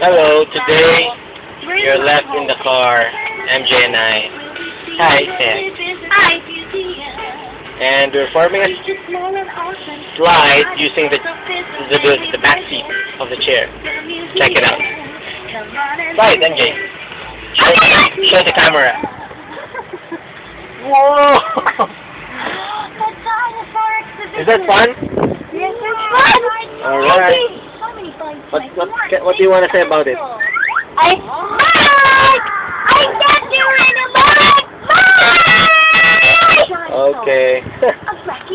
Hello, today you're left in the car, MJ and I. Hi, Sam. Hi. And we're forming a slide using the the, the, the back seat of the chair. Check it out. Slide, MJ. Show, show the camera. Whoa! Is that fun? Yes, it's fun. Alright. What, what, what do you want to say about it? I, Mike! I can't do it anymore! Mike! Okay.